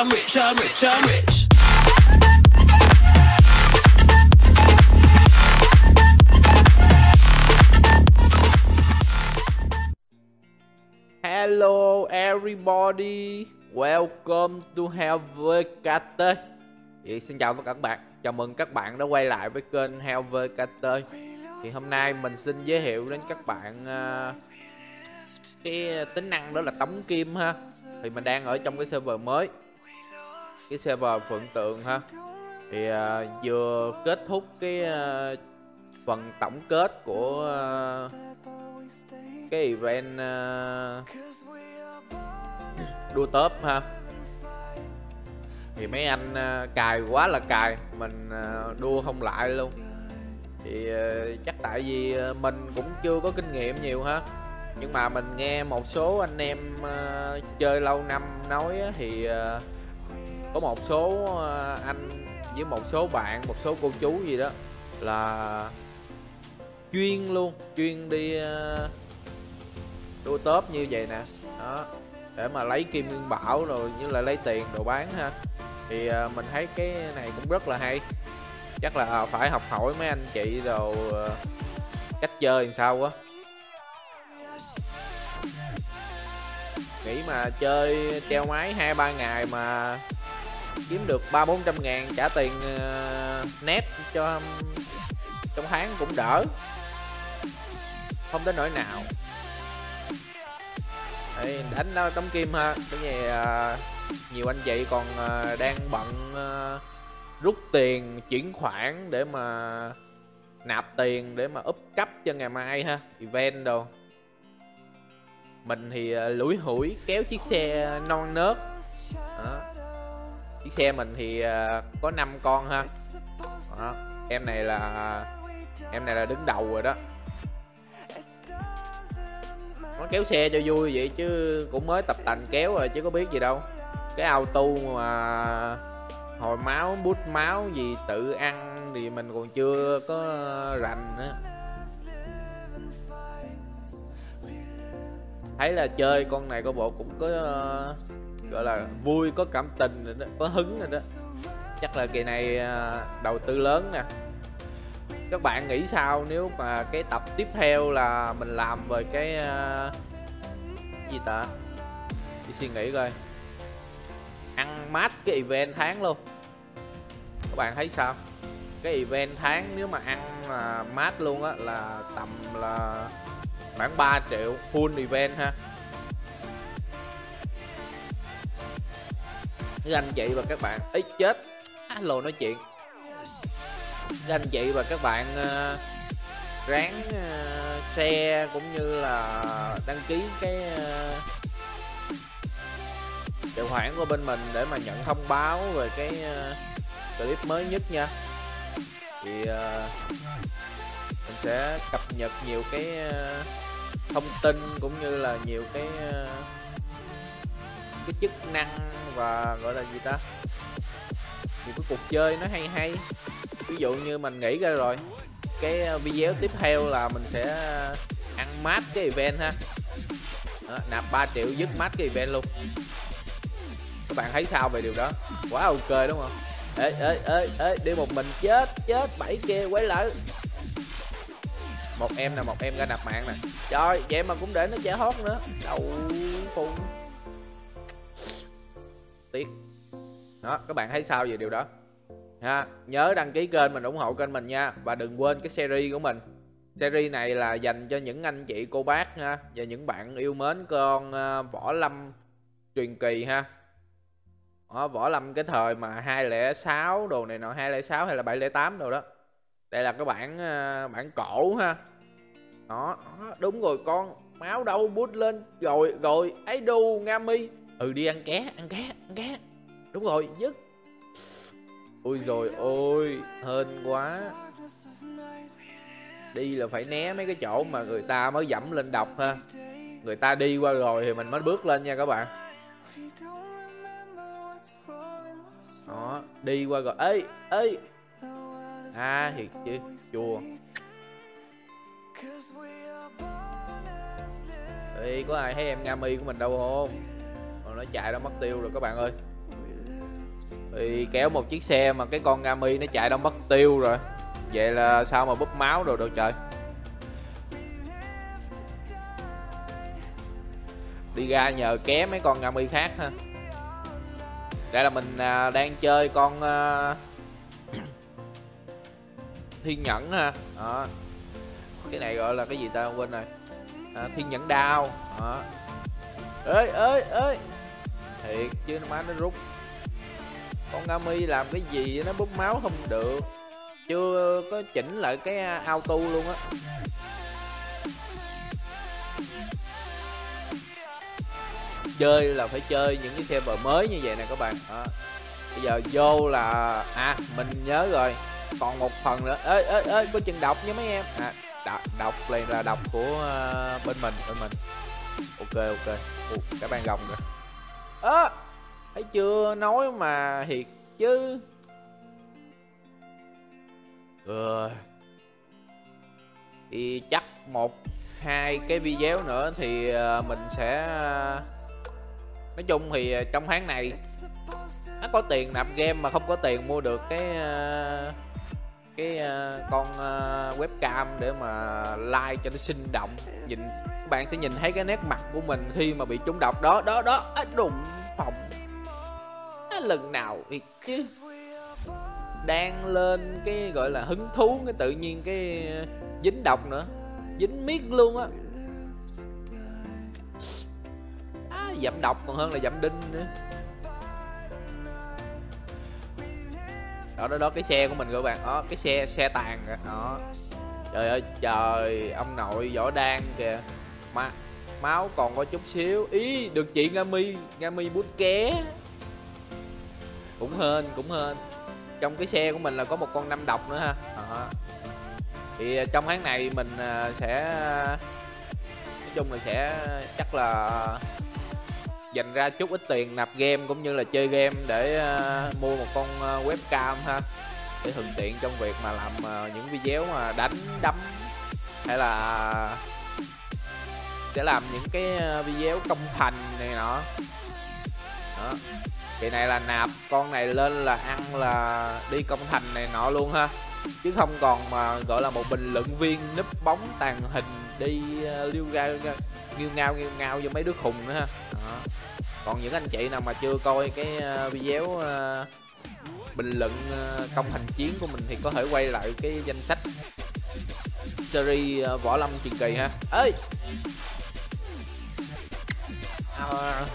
I'm rich, I'm rich, I'm rich. Hello everybody, welcome to HVKT Vậy xin chào tất cả các bạn, chào mừng các bạn đã quay lại với kênh HVKT Thì hôm nay mình xin giới thiệu đến các bạn uh, cái tính năng đó là tống kim ha. Thì mình đang ở trong cái server mới. Cái server Phượng Tượng ha. Thì uh, vừa kết thúc cái uh, phần tổng kết của uh, cái event uh, đua top ha. Thì mấy anh uh, cài quá là cài mình uh, đua không lại luôn. Thì uh, chắc tại vì uh, mình cũng chưa có kinh nghiệm nhiều ha. Nhưng mà mình nghe một số anh em uh, chơi lâu năm nói thì uh, có một số ờ, anh với một số bạn, một số cô chú gì đó là chuyên luôn, chuyên đi ờ, đua tớp như vậy nè. Đó, để mà lấy kim nguyên bảo rồi như là lấy tiền đồ bán ha. Thì ờ, mình thấy cái này cũng rất là hay. Chắc là phải học hỏi mấy anh chị đồ cách chơi làm sao á. Nghĩ mà chơi treo máy hai ba ngày mà kiếm được ba bốn trăm ngàn trả tiền uh, net cho trong tháng cũng đỡ. Không đến nỗi nào. Đấy, đánh đó tấm kim ha. Cái gì uh, nhiều anh chị còn uh, đang bận uh, rút tiền chuyển khoản để mà nạp tiền để mà úp cấp cho ngày mai ha event đồ. Mình thì lủi hủi kéo chiếc xe non nớt. Đó chiếc xe mình thì à, có 5 con ha. Đó. em này là, em này là đứng đầu rồi đó. Nó kéo xe cho vui vậy chứ cũng mới tập tành kéo rồi chứ có biết gì đâu. Cái auto mà hồi máu, bút máu gì tự ăn thì mình còn chưa có rành nữa. Thấy là chơi con này có bộ cũng có gọi là vui có cảm tình rồi đó có hứng rồi đó. Chắc là kỳ này à, đầu tư lớn nè. Các bạn nghĩ sao nếu mà cái tập tiếp theo là mình làm về cái uh, gì ta? Đi suy nghĩ coi. Ăn mát cái event tháng luôn. Các bạn thấy sao? Cái event tháng nếu mà ăn à, mát luôn á là tầm là khoảng 3 triệu full event ha. Các anh chị và các bạn ấy chết. Alo nói chuyện. Các anh chị và các bạn uh, ráng uh, xe cũng như là đăng ký cái ờ, uh, tài khoản của bên mình để mà nhận thông báo về cái uh, clip mới nhất nha. Thì uh, mình sẽ cập nhật nhiều cái uh, thông tin cũng như là nhiều cái uh, cái chức năng và gọi là gì ta? Những cái cuộc chơi nó hay hay. Ví dụ như mình nghĩ ra rồi cái ờ, video tiếp theo là mình sẽ ờ, ăn mát cái event ha. Đó, nạp 3 triệu dứt mát cái event luôn. Các bạn thấy sao về điều đó? Quá ok đúng không? Ê ê ê ê đi một mình chết chết bảy kia quay lại một em nè một em ra nạp mạng nè. Trời vậy mà cũng để nó trẻ hót nữa. Đầu phun tiếc. Đó các bạn thấy sao về điều đó? Ha nhớ đăng ký kênh mình ủng hộ kênh mình nha và đừng quên cái series của mình. Series này là dành cho những anh chị cô bác ha và những bạn yêu mến con uh, võ lâm truyền kỳ ha. Đó, võ lâm cái thời mà 206 đồ này nọ 206 hay là 708 đồ đó. Đây là cái bản uh, bản cổ ha. Đó, đó đúng rồi con máu đâu bút lên rồi rồi ấy đu nga mi ừ đi ăn ké ăn ké ăn ké. Đúng rồi nhất. ôi rồi ôi hên quá. Đi là phải né mấy cái chỗ mà người ta mới dẫm lên đọc ha. Người ta đi qua rồi thì mình mới bước lên nha các bạn. Đó đi qua rồi. Ê ê. À thiệt chứ chùa. Ê, có ai thấy em Nga mi của mình đâu không? Nó chạy ra mất tiêu rồi các bạn ơi. Thì kéo một chiếc xe mà cái con Gami nó chạy đâu mất tiêu rồi. Vậy là sao mà búp máu rồi đâu trời. Đi ra nhờ ké mấy con Gami khác ha. Đây là mình à, đang chơi con à, thiên nhẫn ha. Đó. cái này gọi là cái gì ta? Quên rồi. À, thiên nhẫn đao. Đó. ơi ơi ơi thiệt chứ nó má nó rút. Con Gami làm cái gì nó bút máu không được. Chưa có chỉnh lại cái à, auto luôn á. Chơi là phải chơi những cái server mới như vậy nè các bạn. À, bây giờ vô là à mình nhớ rồi. Còn một phần nữa. Ơi ơi ơi có chừng đọc nha mấy em. À đọc, đọc liền là đọc của uh, bên mình bên mình. Ok ok. Ủa, cả ban gồng rồi ơ à, thấy chưa nói mà thiệt chứ ừ. thì chắc một hai cái video nữa thì ờ, mình sẽ ờ, nói chung thì ờ, trong tháng này nó có tiền nạp game mà không có tiền mua được cái cái uh, con uh, webcam để mà like cho nó sinh động nhìn các bạn sẽ nhìn thấy cái nét mặt của mình khi mà bị trúng độc. Đó đó đó. À, đụng phòng. À, lần nào thì chứ. Đang lên cái gọi là hứng thú cái tự nhiên cái ờ, dính độc nữa. Dính miết luôn á. À, dặm độc còn hơn là dặm đinh nữa. Đó đó đó. Cái xe của mình các bạn. Đó cái xe xe tàn kìa. Đó. Trời ơi trời. Ông nội võ đan kìa mà máu còn có chút xíu. Ý được chị Gami Gami bút ké. Cũng hên cũng hên. Trong cái xe của mình là có một con năm độc nữa ha. À. thì trong tháng này mình à, sẽ nói chung là sẽ chắc là dành ra chút ít tiền nạp game cũng như là chơi game để uh, mua một con uh, webcam ha. Để thuận tiện trong việc mà làm uh, những video mà đánh đấm hay là sẽ làm những cái ờ, video công thành này nọ. Đó. Kỳ này là nạp con này lên là ăn là đi công thành này nọ luôn ha. Chứ không còn mà gọi là một bình luận viên núp bóng tàn hình đi uh, liêu ra nghiêu ngao nghiêu ngao cho mấy đứa khùng nữa ha. Đó. còn những anh chị nào mà chưa coi cái uh, video uh, bình luận công hành chiến của mình thì có thể quay lại cái danh sách series võ lâm truyền kỳ ha. Ơi Ờ. à,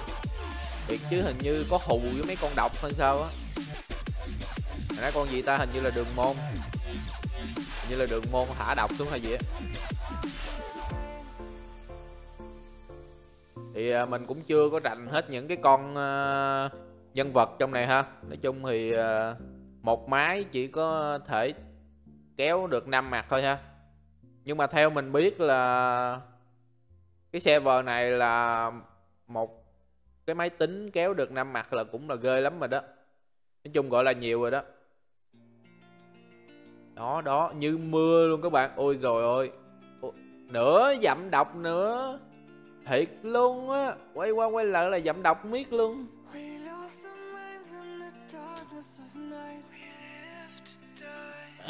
Thiệt chứ hình như có hù với mấy con độc hay sao á. Nãy con gì ta? Hình như là đường môn. Hình như là đường môn thả độc xuống hay gì á. Thì à, mình cũng chưa có rành hết những cái con uh, nhân vật trong này ha. Nói chung thì uh, một máy chỉ có thể kéo được 5 mặt thôi ha. Nhưng mà theo mình biết là cái server này là một cái máy tính kéo được năm mặt là cũng là ghê lắm rồi đó. Nói chung gọi là nhiều rồi đó. Đó đó như mưa luôn các bạn. Ôi rồi ôi. Nữa dặm độc nữa. Thiệt luôn á. Quay qua quay lại là dặm độc miết luôn.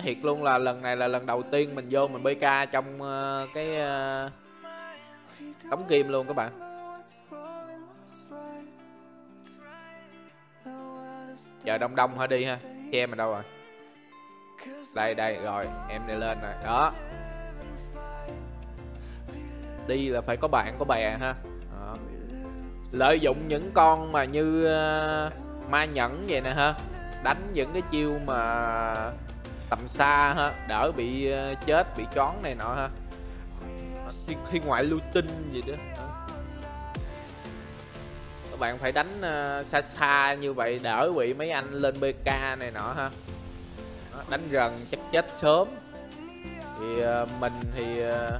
Thiệt luôn là lần này là lần đầu tiên mình vô mình bk trong uh, cái uh, tấm kim luôn các bạn giờ đông đông hả đi ha. Em mình đâu rồi? Đây đây rồi em đi lên rồi. Đó. Đi là phải có bạn có bè ha. Đó. lợi dụng những con mà như uh, ma nhẫn vậy nè ha. Đánh những cái chiêu mà tầm xa ha. Đỡ bị uh, chết bị chón này nọ ha. Khi thiên ngoại lưu tinh gì đó các bạn phải đánh uh, xa xa như vậy đỡ bị mấy anh lên bk này nọ ha. Đó, đánh rần chắc chết sớm. Thì uh, mình thì uh,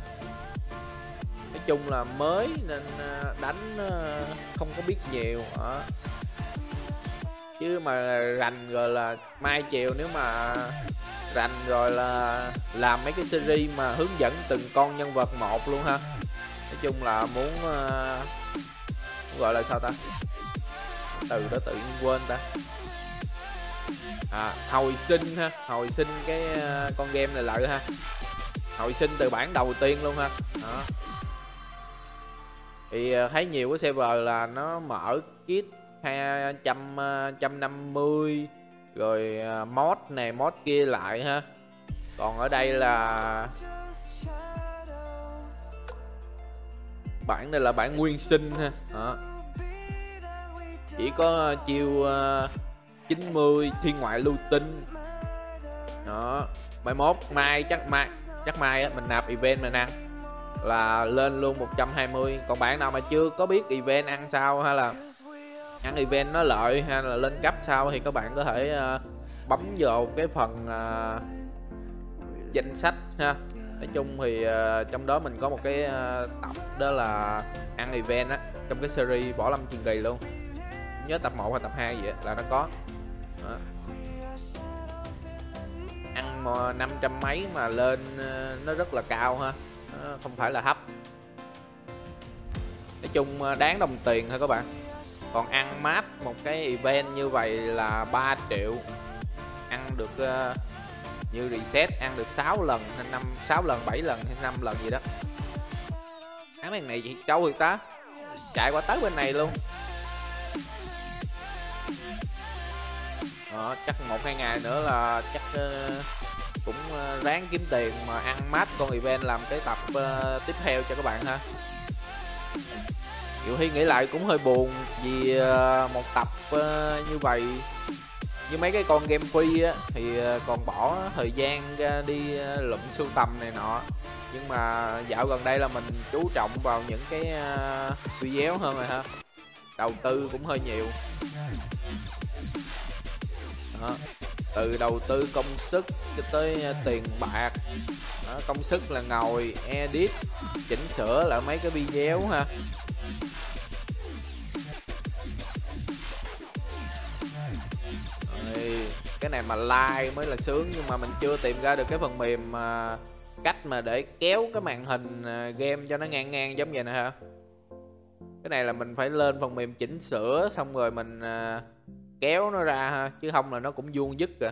nói chung là mới nên uh, đánh uh, không có biết nhiều hả chứ mà rành rồi là mai chiều nếu mà rành rồi là làm mấy cái series mà hướng dẫn từng con nhân vật một luôn ha. Nói chung là muốn uh, gọi là sao ta? Từ đó tự nhiên quên ta. À, hồi sinh ha hồi sinh cái à, con game này lại ha. Hồi sinh từ bản đầu tiên luôn ha. Đó. Thì à, thấy nhiều cái server là nó mở kit hai trăm à, trăm năm mươi rồi mod này mod kia lại ha. Còn ở đây là bản này là bản nguyên sinh ha. Đó. chỉ có ờ, chiêu uh, 90 thiên ngoại lưu tinh. Đó. Mai mốt mai chắc mai chắc mai á, mình nạp event mình ăn là lên luôn 120 còn bạn nào mà chưa có biết event ăn sao hay là ăn event nó lợi hay là lên cấp sao thì các bạn có thể uh, bấm vào cái phần uh, danh sách ha nói chung thì uh, trong đó mình có một cái uh, tập đó là ăn event á trong cái series bỏ lâm truyền kỳ luôn. Nhớ tập 1 và tập 2 vậy là nó có. Đó. ăn năm trăm mấy mà lên uh, nó rất là cao ha nó không phải là thấp nói chung uh, đáng đồng tiền thôi các bạn. Còn ăn map một cái event như vậy là 3 triệu. Ăn được uh, như reset ăn được 6 lần hay 5 6 lần 7 lần hay 5 lần gì đó. Cái thằng này chị trâu thì ta? Chạy qua tới bên này luôn. Đó, chắc một hai ngày nữa là chắc uh, cũng uh, ráng kiếm tiền mà ăn mát con event làm cái tập uh, tiếp theo cho các bạn ha. Diệu Hy nghĩ lại cũng hơi buồn vì uh, một tập uh, như vậy như mấy cái con game free á thì ờ, còn bỏ thời gian ra đi ờ, lụm sưu tầm này nọ. Nhưng mà dạo gần đây là mình chú trọng vào những cái ờ, video hơn rồi ha. Đầu tư cũng hơi nhiều. Đó. từ đầu tư công sức cho tới tiền bạc. Đó, công sức là ngồi edit chỉnh sửa lại mấy cái video ha. Cái này mà like mới là sướng, nhưng mà mình chưa tìm ra được cái phần mềm mà cách mà để kéo cái màn hình à, game cho nó ngang ngang giống vậy nè ha cái này là mình phải lên phần mềm chỉnh sửa, xong rồi mình à, kéo nó ra ha, chứ không là nó cũng vuông dứt kìa.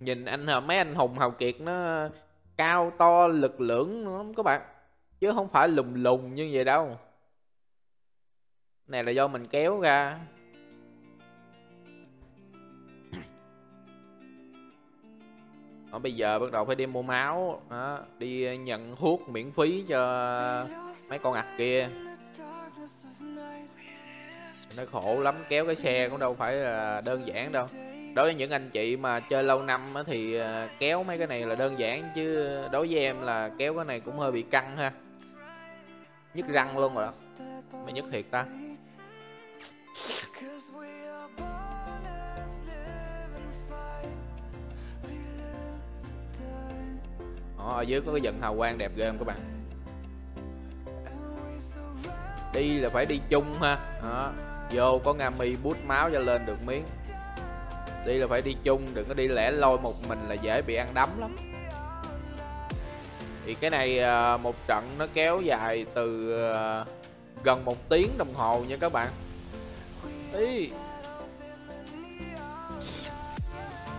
Nhìn anh mấy anh hùng hào kiệt nó cao to, lực lưỡng lắm các bạn. Chứ không phải lùng lùng như vậy đâu. Này là do mình kéo ra. Ở bây giờ bắt đầu phải đi mua máu. Đó, đi nhận thuốc miễn phí cho mấy con ạc kia. Nó khổ lắm kéo cái xe cũng đâu phải là đơn giản đâu. Đối với những anh chị mà chơi lâu năm thì ờ, kéo mấy cái này là đơn giản chứ đối với em là kéo cái này cũng hơi bị căng ha. Nhức răng luôn rồi đó. Mày nhức thiệt ta. Đó, ở dưới có cái dần hào quang đẹp ghê không các bạn? Đi là phải đi chung ha. Đó. Vô có nga mi bút máu cho lên được miếng. Đi là phải đi chung đừng có đi lẻ loi một mình là dễ bị ăn đấm lắm. Thì cái này ờ, một trận nó kéo dài từ ờ, gần một tiếng đồng hồ nha các bạn. Ý.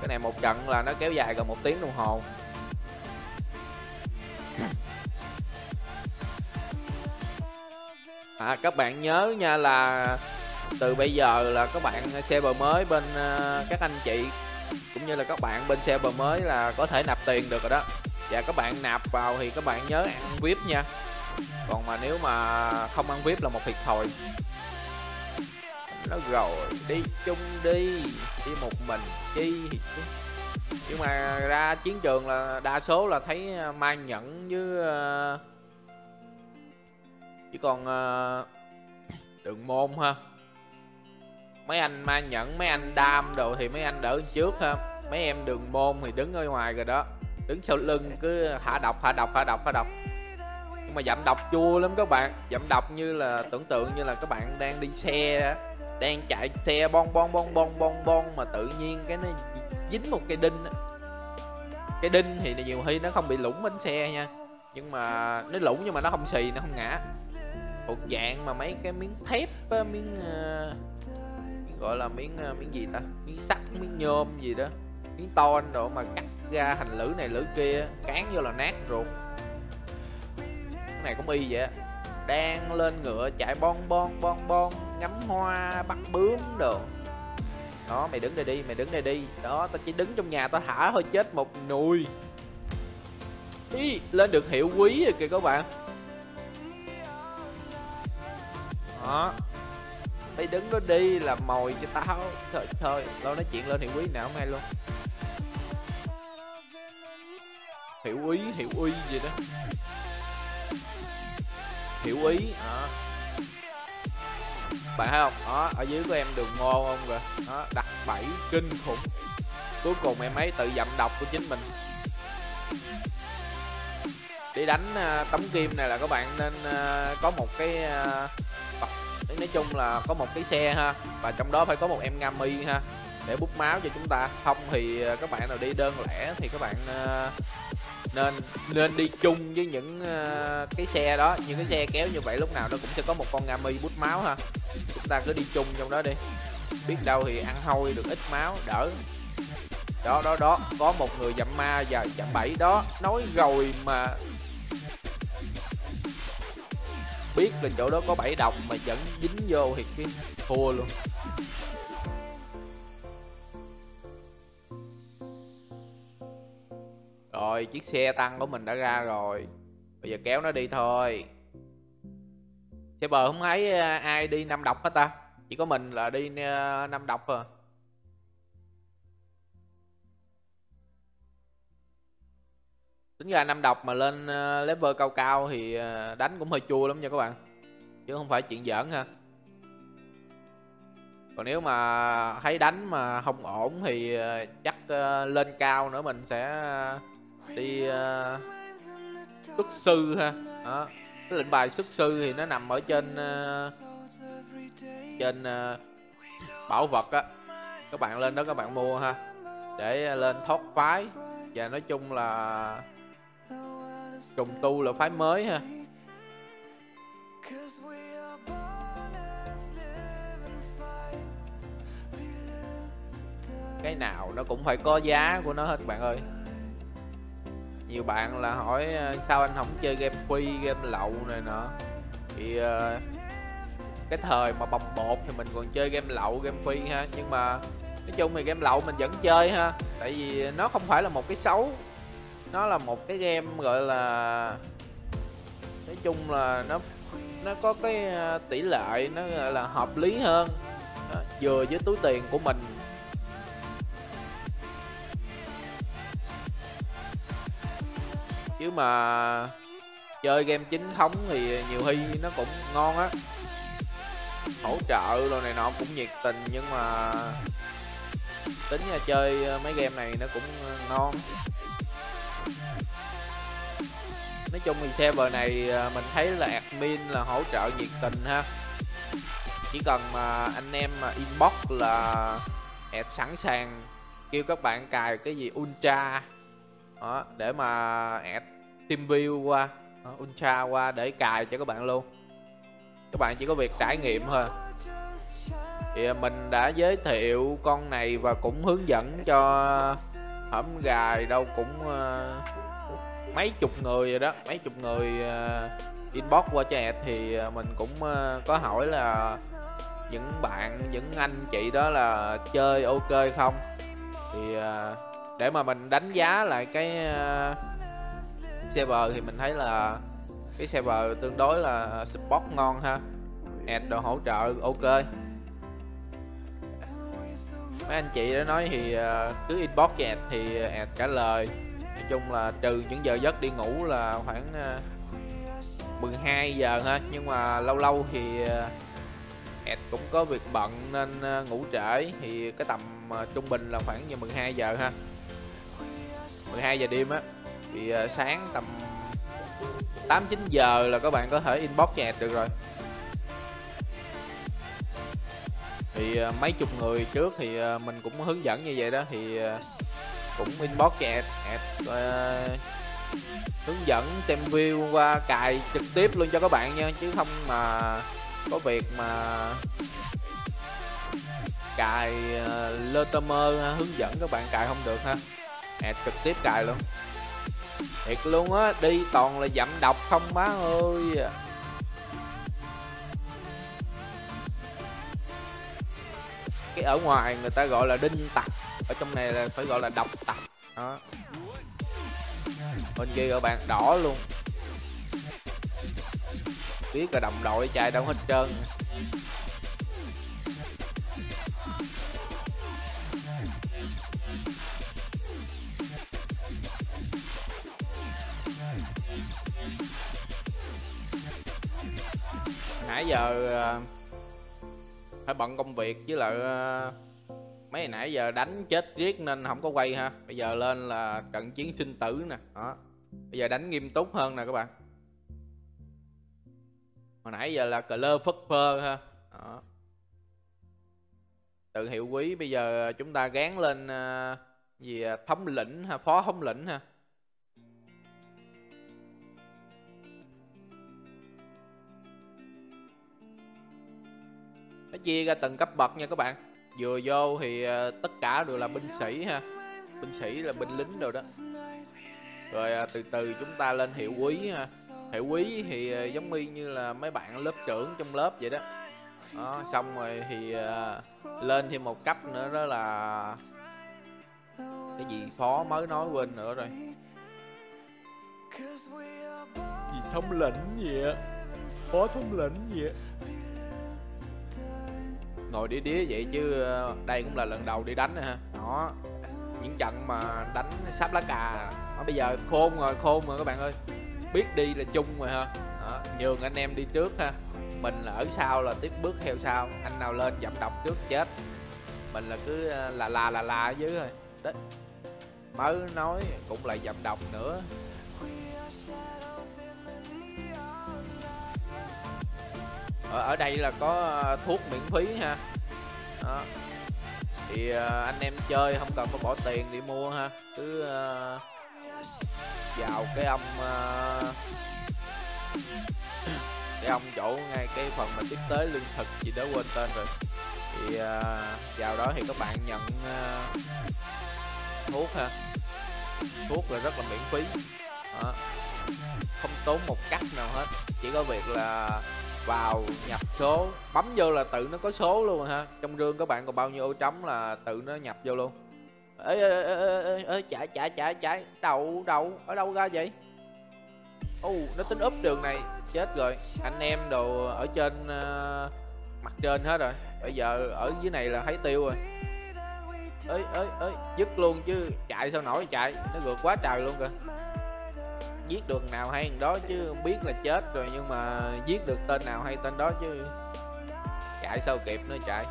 cái này một trận là nó kéo dài gần một tiếng đồng hồ à các bạn nhớ nha là từ bây giờ là các bạn server mới bên uh, các anh chị cũng như là các bạn bên server mới là có thể nạp tiền được rồi đó. Và các bạn nạp vào thì các bạn nhớ ăn vip nha. Còn mà nếu mà không ăn vip là một thiệt thòi. Nó rồi đi chung đi đi một mình chi nhưng mà ra chiến trường là đa số là thấy ờ, mai nhẫn với ờ, uh, chỉ còn uh, đường môn ha. Mấy anh ma nhẫn mấy anh đam đồ thì mấy anh đỡ trước ha. Mấy em đường môn thì đứng ở ngoài rồi đó. Đứng sau lưng cứ hạ độc hạ độc hạ độc hạ độc. Nhưng mà giảm độc chua lắm các bạn. Giảm độc như là tưởng tượng như là các bạn đang đi xe đang chạy xe bon bon bon bon bon bon mà tự nhiên cái nó dính một cái đinh cái đinh thì nhiều khi nó không bị lủng bánh xe nha nhưng mà nó lủng nhưng mà nó không xì nó không ngã. Thuộc dạng mà mấy cái miếng thép miếng uh, gọi là miếng uh, miếng gì ta? Miếng sắt miếng nhôm gì đó. Miếng ton đồ mà cắt ra thành lưỡi này lưỡi kia cán vô là nát ruột. Cái này cũng y vậy đang lên ngựa chạy bon bon bon bon ngắm hoa bắt bướm đồ đó mày đứng đây đi mày đứng đây đi. Đó tao chỉ đứng trong nhà tao thả hơi chết một nùi. Ý, lên được hiệu quý rồi kìa các bạn. Đó. Mày đứng đó đi làm mồi cho tao. Trời trời lâu nói chuyện lên hiệu quý nào không hay luôn. Hiệu ý hiệu uy gì đó. Hiệu ý à bạn thấy không? Đó ở dưới của em đường ngô không kìa? Đó đặt bảy kinh khủng. Cuối cùng em ấy tự dậm độc của chính mình. Đi đánh à, uh, tấm kim này là các bạn nên uh, có một cái uh, nói chung là có một cái xe ha và trong đó phải có một em ngami ha để bút máu cho chúng ta. Không thì các bạn nào đi đơn lẻ thì các bạn uh, nên nên đi chung với những uh, cái xe đó. Những cái xe kéo như vậy lúc nào nó cũng sẽ có một con ngami bút máu ha. Chúng ta cứ đi chung trong đó đi. Biết đâu thì ăn hôi được ít máu đỡ. Đó đó đó. Có một người dặm ma và dặm bảy đó nói rồi mà biết là chỗ đó có bảy đồng mà vẫn dính vô thì cái thua luôn. Rồi, chiếc xe tăng của mình đã ra rồi. Bây giờ kéo nó đi thôi. Xe bờ không thấy ờ, ai đi năm độc hết ta? Chỉ có mình là đi năm độc à Tính ra năm độc mà lên ờ, level cao cao thì ờ, đánh cũng hơi chua lắm nha các bạn. Chứ không phải chuyện giỡn ha. Còn nếu mà thấy đánh mà không ổn thì chắc lên cao nữa mình sẽ đi uh, xuất sư ha. Đó. cái lệnh bài xuất sư thì nó nằm ở trên uh, trên uh, bảo vật á. Các bạn lên đó các bạn mua ha. Để lên thoát phái và nói chung là trùng tu là phái mới ha. Cái nào nó cũng phải có giá của nó hết bạn ơi nhiều bạn là hỏi ờ, sao anh không chơi game phi game lậu này nọ. Thì uh, cái thời mà bồng bột thì mình còn chơi game lậu game phi ha. Nhưng mà nói chung thì game lậu mình vẫn chơi ha. Tại vì nó không phải là một cái xấu. Nó là một cái game gọi là nói chung là nó nó có cái ờ, tỷ lệ nó gọi là hợp lý hơn. Đó, vừa với túi tiền của mình chứ mà chơi game chính thống thì nhiều khi nó cũng ngon á. Hỗ trợ đồ này nọ cũng nhiệt tình nhưng mà tính là chơi ờ, mấy game này nó cũng ờ, ngon. Nói chung thì server này ờ, mình thấy là admin là hỗ trợ nhiệt tình ha. Chỉ cần mà anh em mà inbox là ad sẵn sàng kêu các bạn cài cái gì ultra đó, để mà ad TeamView qua đó, ultra qua để cài cho các bạn luôn. Các bạn chỉ có việc trải nghiệm thôi. Thì ờ, mình đã giới thiệu con này và cũng hướng dẫn cho hổm gài đâu cũng uh, mấy chục người rồi đó mấy chục người uh, inbox qua cho thì mình cũng uh, có hỏi là những bạn những anh chị đó là chơi ok không? Thì uh, để mà mình đánh giá lại cái uh, server thì mình thấy là cái server tương đối là support ngon ha. Ad đồ hỗ trợ ok. Mấy anh chị đã nói thì à, cứ inbox cho ad thì ad trả lời. Nói chung là trừ những giờ giấc đi ngủ là khoảng à, 12 giờ ha nhưng mà lâu lâu thì à, uh, ad cũng có việc bận nên ngủ trễ. Thì cái tầm trung bình là khoảng như 12 giờ ha. 12 giờ đêm á thì uh, sáng tầm 8 9 giờ là các bạn có thể inbox nhạc được rồi. Thì uh, mấy chục người trước thì uh, mình cũng hướng dẫn như vậy đó thì uh, cũng inbox nhạc uh, hướng dẫn tem view qua cài trực tiếp luôn cho các bạn nha chứ không mà có việc mà cài uh, Lutimer hướng dẫn các bạn cài không được ha. Ad trực tiếp cài luôn thiệt luôn á, đi toàn là dặm độc không má ơi. Cái ở ngoài người ta gọi là đinh tặc ở trong này là phải gọi là độc tặc đó. Bên kia các bạn đỏ luôn. Biết là đồng đội chạy đâu hết trơn. Nãy giờ ờ, phải bận công việc với lại ờ, mấy nãy giờ đánh chết riết nên không có quay ha. Bây giờ lên là trận chiến sinh tử nè. Đó. Bây giờ đánh nghiêm túc hơn nè các bạn. Hồi nãy giờ là cờ lơ phất phơ ha. Đó. tự hiệu quý bây giờ chúng ta gán lên ờ, gì à, thống lĩnh ha, phó thống lĩnh ha. Chia ra từng cấp bậc nha các bạn. Vừa vô thì ờ, tất cả đều là binh sĩ ha. Binh sĩ là binh lính rồi đó. Rồi ờ, từ từ chúng ta lên hiệu quý ha. Hiệu quý thì ờ, giống giống như là mấy bạn lớp trưởng trong lớp vậy đó. Đó xong rồi thì uh, lên thêm một cấp nữa đó là cái gì? Phó mới nói quên nữa rồi. Gì thống lĩnh gì phó thống lĩnh gì ngồi đĩa đĩa vậy chứ ờ, đây cũng là lần đầu đi đánh ha đó. Những trận mà đánh sắp lá cà nó bây giờ khôn rồi khôn rồi các bạn ơi. Biết đi là chung rồi ha đó, nhường anh em đi trước ha. Mình là ở sau là tiếp bước theo sau. Anh nào lên dậm độc trước chết. Mình là cứ ờ, là là là là ở dưới thôi. Đấy. Mới nói cũng lại dậm độc nữa ở, ở đây là có ờ, thuốc miễn phí ha. Đó. thì uh, anh em chơi không cần phải bỏ tiền đi mua ha. Cứ uh, vào cái ông uh, cái ông chỗ ngay cái phần mà tiếp tế lương thực gì đó quên tên rồi. Thì uh, vào đó thì các bạn nhận uh, thuốc ha. Thuốc là rất là miễn phí. Đó. không tốn một cách nào hết. Chỉ có việc là vào nhập số. Bấm vô là tự nó có số luôn ha. Trong rương các bạn còn bao nhiêu ô trống là tự nó nhập vô luôn. Ê ê ê ê ê chạy chạy chạy chạy. Đậu đậu ở đâu ra vậy? Ô oh, nó tính úp đường này. Chết rồi. Anh em đồ ở trên uh, mặt trên hết rồi. Bây giờ ở dưới này là thấy tiêu rồi. Ơi ơi ơi dứt luôn chứ. Chạy sao nổi chạy. Nó vượt quá trời luôn kìa giết được nào hay đó chứ biết là chết rồi nhưng mà giết được tên nào hay tên đó chứ chạy sao kịp nữa chạy.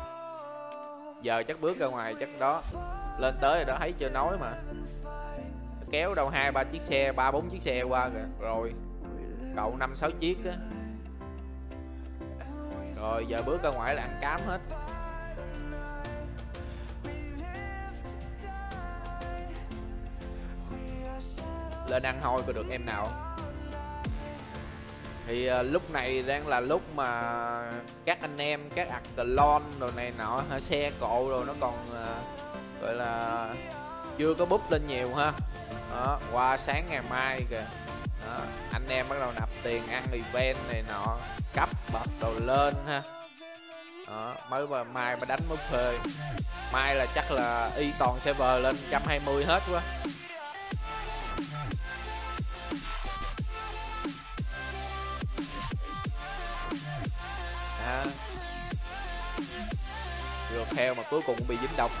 Giờ chắc bước ra ngoài chắc đó, lên tới rồi đó, thấy chưa nói mà. Kéo đâu hai, ba chiếc xe, ba, bốn chiếc xe qua kìa. Rồi, cậu năm, sáu chiếc đó rồi, giờ bước ra ngoài là ăn cám hết. Lên ăn hôi có được em nào? Thì uh, lúc này đang là lúc mà các anh em các ạc lon rồi này nọ xe cộ rồi nó còn uh, gọi là chưa có búp lên nhiều ha. Đó, qua sáng ngày mai kìa. Đó, anh em bắt đầu nạp tiền ăn event này nọ cấp bật đồ lên ha. Đó, mới mà mai mà đánh mới phê. Mai là chắc là y toàn server lên 120 hết quá. Được theo mà cuối cùng bị dính độc.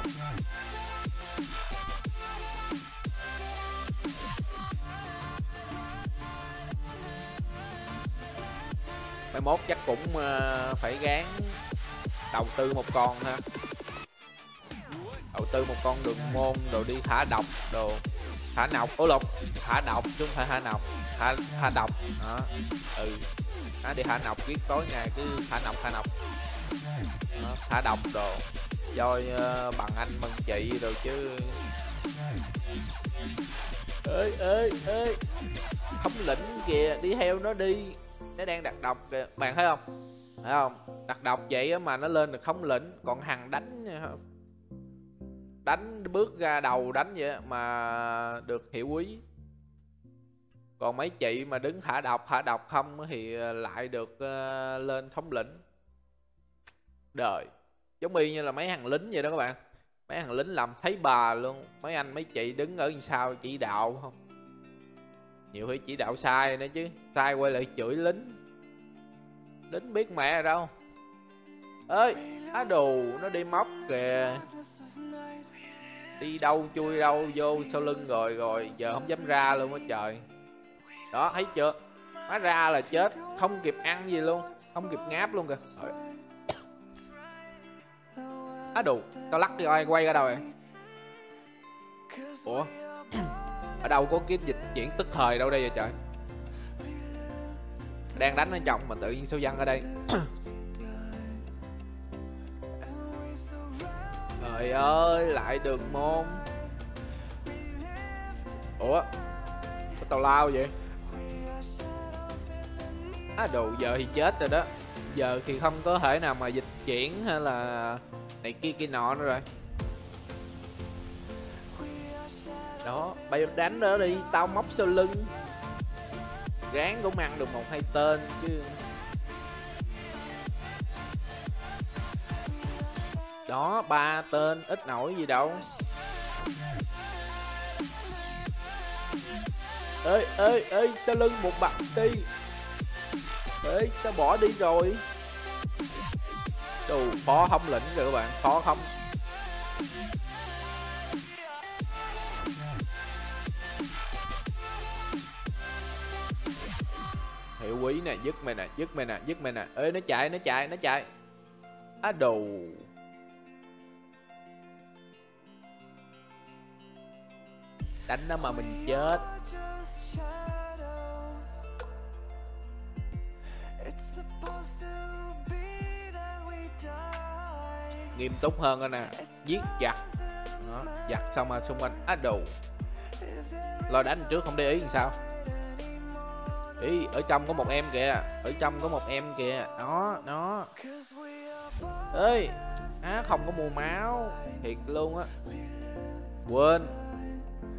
Mai mốt chắc cũng uh, phải gán đầu tư một con ha. Đầu tư một con đường môn đồ đi thả độc đồ thả nọc ố lục thả độc chứ không phải thả nọc thả thả độc. Đó ừ à, đi thả nọc viết tối ngày cứ thả nọc thả nọc. Thả độc đồ. Do uh, ờ, bằng anh bằng chị rồi chứ. Ơi ơi ơi thống lĩnh kìa đi theo nó đi. Nó đang đặt độc kìa. Bạn thấy không? Thấy không? Đặt độc vậy mà nó lên được không lĩnh. Còn hằng đánh đánh bước ra đầu đánh vậy mà được hiệu quý còn mấy chị mà đứng thả độc thả độc không thì ờ, lại được uh, lên thống lĩnh. Đời. Giống y như là mấy thằng lính vậy đó các bạn. Mấy thằng lính làm thấy bà luôn. Mấy anh mấy chị đứng ở sau chỉ đạo không? Nhiều khi chỉ đạo sai nữa chứ. Sai quay lại chửi lính. Lính biết mẹ đâu. Ơi á đồ nó đi móc kìa. Đi đâu chui đâu vô sau lưng rồi rồi giờ không dám ra luôn á trời đó thấy chưa? Nó ra là chết không kịp ăn gì luôn không kịp ngáp luôn kìa. Á đủ, tao lắc đi coi quay ra đâu rồi ủa? Ở đâu có cái dịch chuyển tức thời đâu đây vậy trời? Đang đánh ở chồng mà tự nhiên sao văng ở đây? Trời ơi lại đường môn. Ủa? Có tàu lao vậy? Á, đồ, giờ thì chết rồi đó. Giờ thì không có thể nào mà dịch chuyển hay là này kia kia nọ nữa rồi. Đó, bay đánh đó đi, tao móc sau lưng. Ráng cũng ăn được một hai tên chứ. Đó, ba tên, ít nổi gì đâu. Ơi ơi ơi sau lưng một bạn đi ê, sao bỏ đi rồi? Đồ khó không lĩnh rồi các bạn khó không hiệu quý nè, dứt mày nè, dứt mày nè, dứt mày nè. Ê, nó chạy nó chạy nó chạy. Á, đồ. Đánh nó mà mình chết. Nghiêm túc hơn rồi nè à. giết chặt đó giặt xong mà xung quanh á đồ. Lo đánh trước không để ý làm sao? Ý ở trong có một em kìa. Ở trong có một em kìa. Đó đó. Ơi á không có mùa máu. Thiệt luôn á. Quên.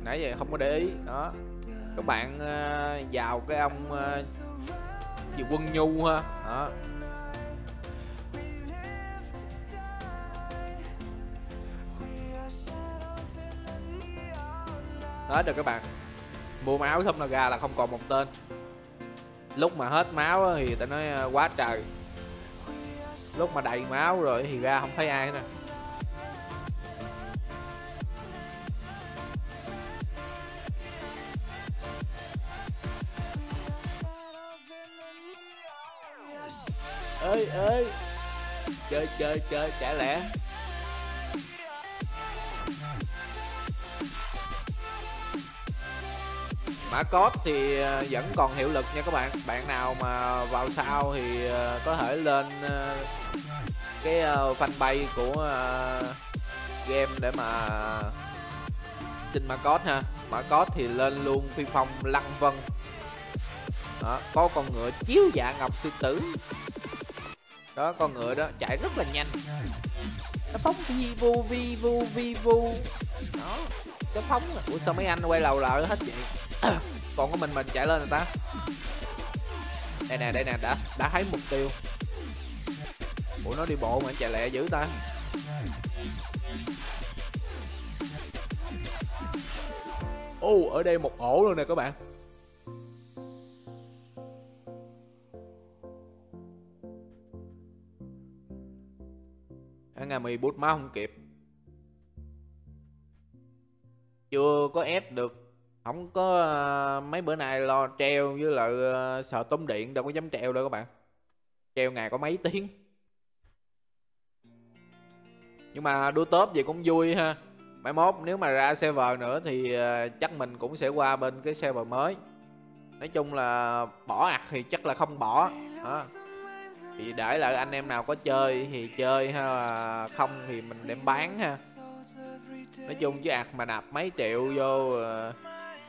Nãy giờ không có để ý. Đó. Các bạn uh, vào cái ông uh, gì quân nhu ha? Đó. Hết rồi các bạn. Mua máu xong là ra là không còn một tên. Lúc mà hết máu thì ta nói ờ, quá trời. Lúc mà đầy máu rồi thì ra không thấy ai nữa. Ơi ơi chơi chơi chơi chả lẽ. Mã code thì ờ, vẫn còn hiệu lực nha các bạn. Bạn nào mà vào sau thì ờ, có thể lên ờ, cái fanpage của game để mà xin mã code ha. Mã code thì lên luôn phi phong lăng vân. Đó, có con ngựa chiếu dạ ngọc sư tử đó con ngựa đó chạy rất là nhanh. Nó phóng vi vu vi vu vi vu đó. Cái phóng ủa sao mấy anh quay lầu lợ hết vậy? Còn có mình mình chạy lên người ta. Đây nè đây nè đã đã thấy mục tiêu. Ủa nó đi bộ mà chạy lẹ dữ ta. Ô oh, ở đây một ổ luôn nè các bạn ngày mì bút má không kịp. Chưa có ép được. Không có uh, mấy bữa nay lo treo với lại uh, sợ tốn điện đâu có dám treo đâu các bạn. Treo ngày có mấy tiếng. Nhưng mà đua top gì cũng vui ha. Mai mốt nếu mà ra server nữa thì uh, chắc mình cũng sẽ qua bên cái server mới. Nói chung là bỏ ạc thì chắc là không bỏ. Đó thì để lại anh em nào có chơi thì chơi ha, à, không thì mình đem bán ha. Nói chung chứ ạc mà nạp mấy triệu vô uh,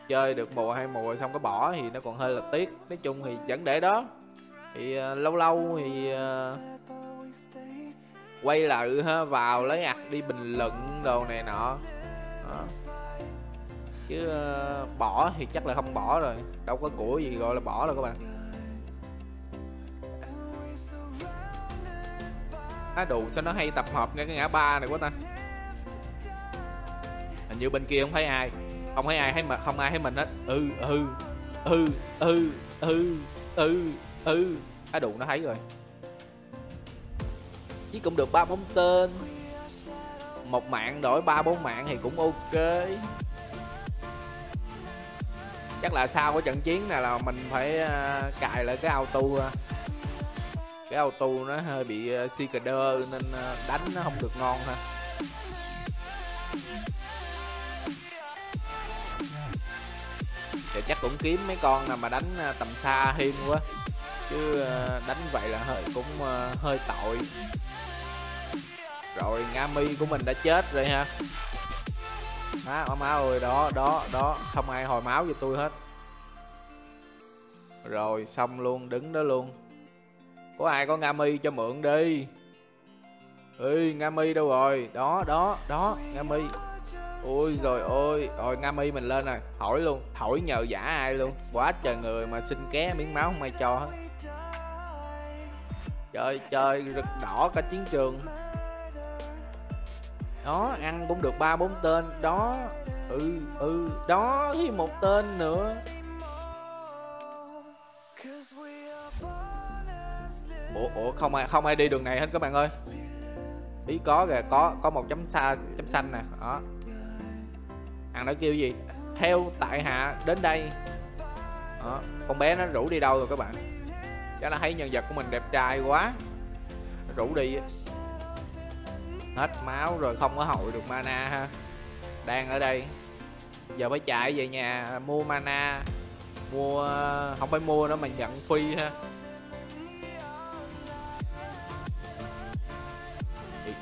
chơi được mùa hai mùa xong có bỏ thì nó còn hơi là tiếc. Nói chung thì vẫn để đó. Thì uh, lâu lâu thì uh, quay lại ha vào lấy ạc đi bình luận đồ này nọ. Đó. chứ uh, bỏ thì chắc là không bỏ rồi. Đâu có của gì gọi là bỏ đâu các bạn. Á đủ sao nó hay tập hợp ngay cái ngã ba này quá ta? Hình như bên kia không thấy ai. Không thấy ai thấy mà, không ai thấy mình hết. Ừ ừ ừ ừ ừ ừ ừ. Á đủ nó thấy rồi. Chứ cũng được ba bốn tên. Một mạng đổi ba bốn mạng thì cũng ok. Chắc là sau cái trận chiến này là mình phải à, cài lại cái auto à, cái auto nó hơi bị ờ, si cà đơ nên ờ, đánh nó không được ngon ha. Thì chắc cũng kiếm mấy con nào mà đánh ờ, tầm xa thêm quá. Chứ đánh vậy là hơi, cũng hơi tội. Rồi nga mi của mình đã chết rồi ha. Má máu máu ơi, đó đó đó. Không ai hồi máu cho tôi hết. Rồi, xong luôn, đứng đó luôn có ai có nga mi cho mượn đi? Ê, nga mi đâu rồi? Đó đó đó, nga mi. Ôi rồi ôi rồi nga mi mình lên rồi. Hỏi luôn hỏi nhờ giả ai luôn. Quá trời người mà xin ké miếng máu không ai cho hết. Trời trời, rực đỏ cả chiến trường. Đó, ăn cũng được ba bốn tên. Đó ừ ừ đó, thêm một tên nữa. Ủa ủa, không ai không ai đi đường này hết các bạn ơi. Ý có kìa, có có một chấm xa chấm xanh nè, đó. Ăn nó kêu gì? Theo tại hạ đến đây. Đó, con bé nó rủ đi đâu rồi các bạn? Chắc là thấy nhân vật của mình đẹp trai quá. Rủ đi. Hết máu rồi không có hội được mana ha. Đang ở đây. Giờ phải chạy về nhà, mua mana. Mua, không phải mua nữa mà nhận phi ha.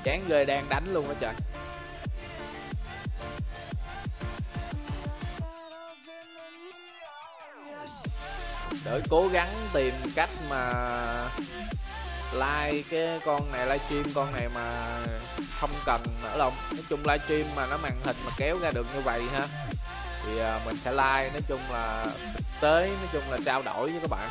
Chán ghê đang đánh luôn á trời. Để cố gắng tìm cách mà like cái con này livestream con này mà không cần ở lòng. Nói chung livestream mà nó màn hình mà kéo ra được như vậy ha. Thì à, mình sẽ like, nói chung là tới, nói chung là trao đổi với các bạn.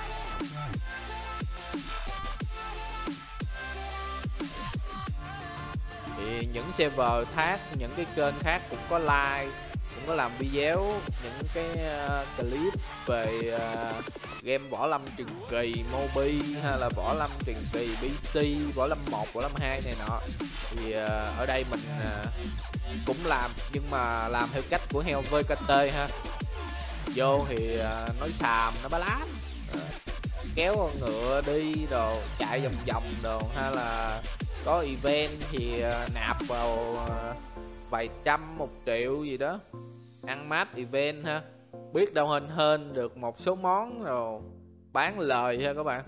Thì những server khác những cái kênh khác cũng có like cũng có làm video những cái uh, clip về uh, game võ lâm truyền kỳ mobi hay là võ lâm truyền kỳ bc võ lâm 1 võ lâm 2 này nọ. Thì uh, ở đây mình uh, cũng làm nhưng mà làm theo cách của heo vkt ha. Vô thì uh, nói xàm nó bá lát uh, kéo con ngựa đi đồ chạy vòng vòng đồ hay là có event thì ờ, nạp vào ờ, vài trăm, một triệu gì đó. Ăn mát event ha. Biết đâu hên hên được một số món rồi bán lời ha các bạn.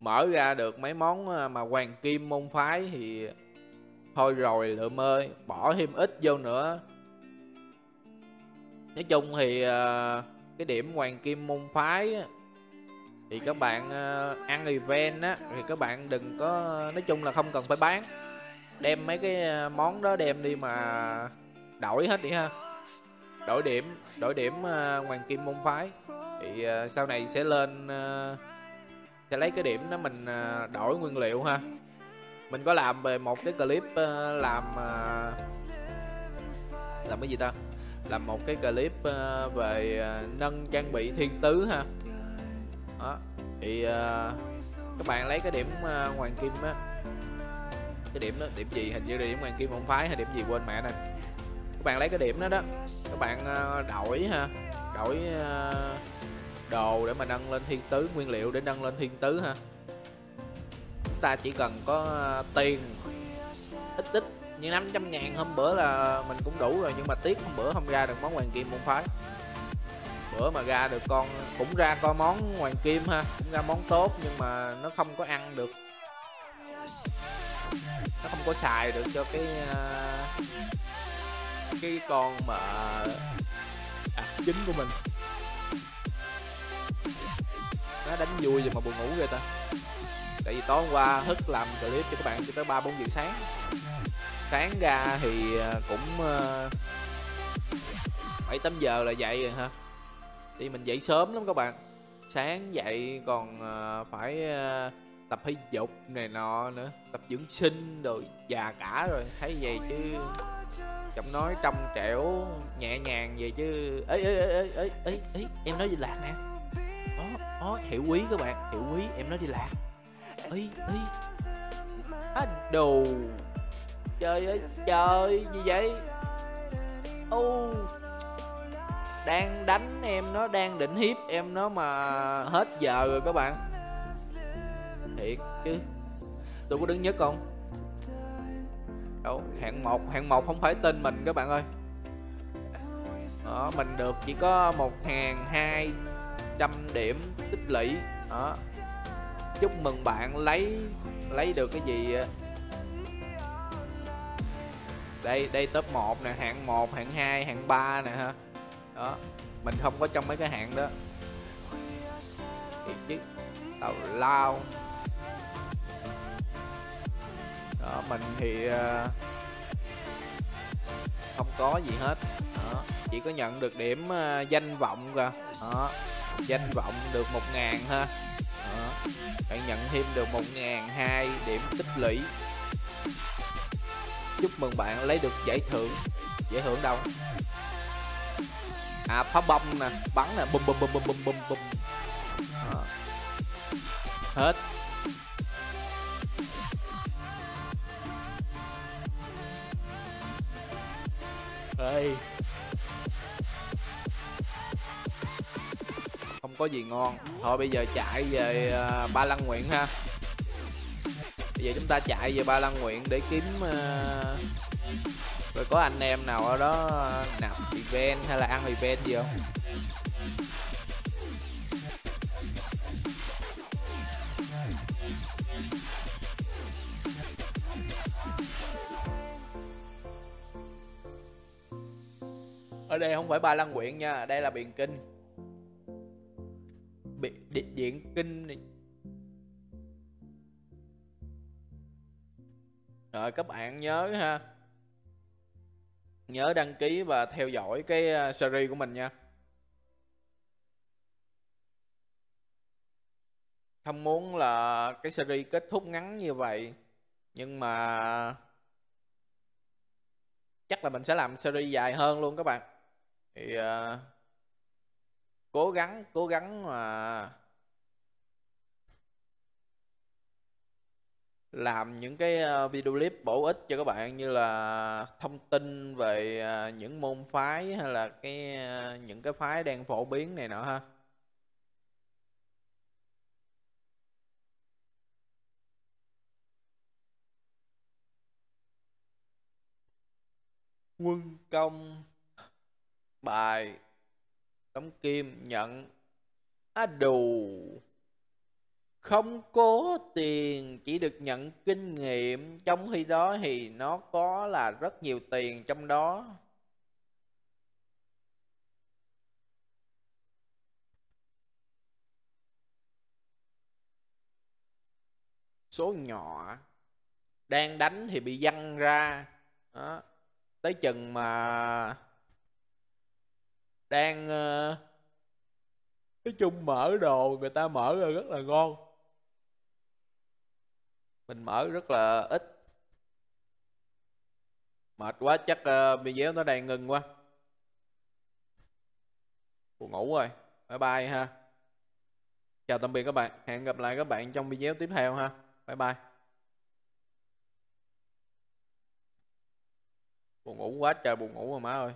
Mở ra được mấy món ờ, mà hoàng kim môn phái thì thôi rồi lượm ơi bỏ thêm ít vô nữa. Nói chung thì uh, cái điểm hoàng kim môn phái thì các bạn uh, ăn event á thì các bạn đừng có nói chung là không cần phải bán. Đem mấy cái à, món đó đem đi mà đổi hết đi ha. Đổi điểm đổi điểm uh, hoàng kim môn phái. Thì uh, sau này sẽ lên uh, sẽ lấy cái điểm đó mình uh, đổi nguyên liệu ha mình có làm về một cái clip ờ, làm ờ, làm cái gì ta? Làm một cái clip ờ, về nâng trang bị thiên tứ ha. Đó, thì các bạn lấy cái điểm hoàng kim á. Cái điểm đó, điểm gì, hình như là điểm hoàng kim không phái hay điểm gì quên mẹ nè. Các bạn lấy cái điểm đó đó, các bạn đổi ha, đổi đồ để mà nâng lên thiên tứ, nguyên liệu để nâng lên thiên tứ ha ta chỉ cần có ờ, tiền ít ít như 500 ngàn hôm bữa là mình cũng đủ rồi nhưng mà tiếc hôm bữa không ra được món hoàng kim môn phái. Bữa mà ra được con cũng ra coi món hoàng kim ha cũng ra món tốt nhưng mà nó không có ăn được. Nó không có xài được cho cái uh, cái con mà à, chính của mình. Nó đánh vui rồi mà buồn ngủ rồi ta tại vì tối hôm qua hức làm clip cho các bạn cho tới ba, bốn giờ sáng. Sáng ra thì ờ, cũng ờ, bảy, tám giờ là dậy rồi ha thì mình dậy sớm lắm các bạn. Sáng dậy còn ờ, phải tập thể dục này nọ nữa, tập dưỡng sinh rồi già cả rồi, thấy vậy chứ giọng nói trong trẻo, nhẹ nhàng vậy chứ. Ấy ấy ấy ấy ấy ấy em nói gì lạc nè? Đó ó hiểu quý các bạn, hiểu quý em nói đi lạc ý ý á đồ. Trời ơi trời gì vậy? Ô. Đang đánh em nó đang định hiếp em nó mà hết giờ rồi các bạn. Thiệt chứ. Tôi có đứng nhất không? Đâu hạng một hạng một không phải tên mình các bạn ơi. Đó, mình được chỉ có một ngàn hai trăm điểm tích lũy. Đó chúc mừng bạn lấy lấy được cái gì đây đây top 1 nè, hạng 1 hạng 2 hạng 3 nè ha. Đó, mình không có trong mấy cái hạng đó. Thiệt chứ tàu lao. Đó, mình thì ờ, không có gì hết. Đó, chỉ có nhận được điểm ờ, danh vọng kìa. Đó, danh vọng được một ngàn ha bạn nhận thêm được một ngàn hai điểm tích lũy. Chúc mừng bạn lấy được giải thưởng. Giải thưởng đâu? À phá bom nè, bắn nè bum bum bum bum bum bum bum ờ. hết. Ê. có gì ngon. Thôi bây giờ chạy về uh, ba lăng nguyện ha. Bây giờ chúng ta chạy về ba lăng nguyện để kiếm uh, rồi có anh em nào ở đó nạp event hay là ăn event gì không? Ở đây không phải ba lăng quyện nha đây là biển kinh điện, điện kinh này. rồi các bạn nhớ ha. Nhớ đăng ký và theo dõi cái à, series của mình nha. Không muốn là cái series kết thúc ngắn như vậy nhưng mà chắc là mình sẽ làm series dài hơn luôn các bạn. Thì uh, cố gắng cố gắng mà làm những cái ờ, video clip bổ ích cho các bạn như là thông tin về ờ, những môn phái hay là cái ờ, những cái phái đang phổ biến này nọ ha. Quân công, bài, tấm kim, nhận, á đù không cố tiền chỉ được nhận kinh nghiệm. Trong khi đó thì nó có là rất nhiều tiền trong đó. Số nhỏ đang đánh thì bị văng ra. Đó. tới chừng mà đang uh, nói chung mở đồ người ta mở ra rất là ngon mình mở rất là ít. Mệt quá chắc ờ, uh, video nó đang ngừng quá. Buồn ngủ rồi. Bye bye ha. Chào tạm biệt các bạn. Hẹn gặp lại các bạn trong video tiếp theo ha. Bye bye. Buồn ngủ quá trời buồn ngủ mà má ơi.